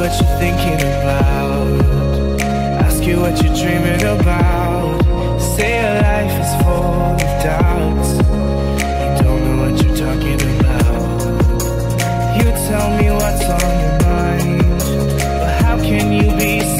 you what you're thinking about. Ask you what you're dreaming about. Say your life is full of doubts. You don't know what you're talking about. You tell me what's on your mind. But how can you be